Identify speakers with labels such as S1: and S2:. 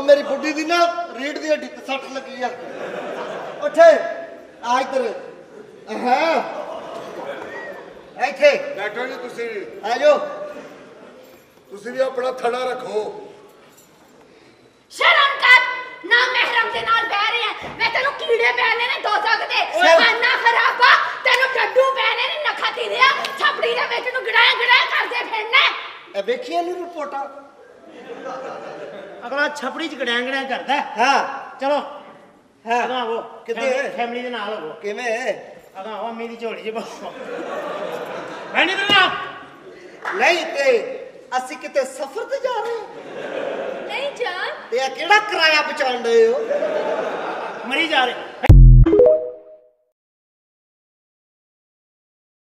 S1: ਉਹ ਮੇਰੀ ਬੁੱਢੀ ਦੀ ਨਾ ਰੀੜ ਦੀ ਹੱਡੀ ਤੇ ਸੱਟ ਲੱਗੀ ਆ। ਉੱਠੇ ਆ ਇੱਧਰ। ਹਾਂ ਇੱਥੇ।
S2: ਡਾਕਟਰ ਜੀ ਤੁਸੀਂ।
S1: ਆ ਜਾਓ।
S2: ਤੁਸੀਂ ਵੀ ਆਪਣਾ ਥੜਾ ਰੱਖੋ।
S3: ਸ਼ਰਮ ਕਰ। ਨਾ ਮਹਿਰਮ ਦੇ ਨਾਲ ਬਹਿ ਰਹੇ ਆ। ਮੈਂ ਤੈਨੂੰ ਕੀੜੇ ਪੈਣੇ ਨੇ ਦੋ ਸਕਦੇ। ਖਾਨਾ ਖਰਾਬਾ ਤੈਨੂੰ ਡੱਡੂ ਪੈਣੇ ਨੇ ਨਖਾ ਤੀਰਿਆ ਛਪੜੀ ਦੇ ਵਿੱਚ ਨੂੰ ਗੜਾਇਆ ਗੜਾਇਆ ਕਰਦੇ ਫਿਰਨਾ।
S1: ਇਹ ਵੇਖੀਆਂ ਨੂੰ ਰਿਪੋਰਟਾਂ?
S4: ਅਗਲਾ ਛਪੜੀ ਚ ਗੜਿਆਂਗੜਿਆਂ ਕਰਦਾ ਹੈ।
S1: ਹਾਂ।
S4: ਚਲੋ
S1: ਹਾਂ। ਅਗਾ
S4: ਉਹ ਕਿੱਥੇ? ਫੈਮਿਲੀ ਦੇ ਨਾਲ ਹੋਵੋ
S1: ਕਿਵੇਂ?
S4: ਅਗਾ ਉਹ ਮੇਰੀ ਝੋਲੀ ਚ ਬਸੋ। ਮੈਂ ਨਹੀਂ ਦਿੰਦਾ।
S1: ਨਹੀਂ ਤੇ ਅਸੀਂ ਕਿਤੇ ਸਫ਼ਰ ਤੇ ਜਾ ਰਹੇ ਹਾਂ।
S3: ਨਹੀਂ ਜਾਨ
S1: ਤੇ ਇਹ ਕਿਹੜਾ ਕਿਰਾਇਆ ਬਚਾਉਣ ਡਏ ਹੋ?
S4: ਮਰੀ ਜਾ ਰਹੇ।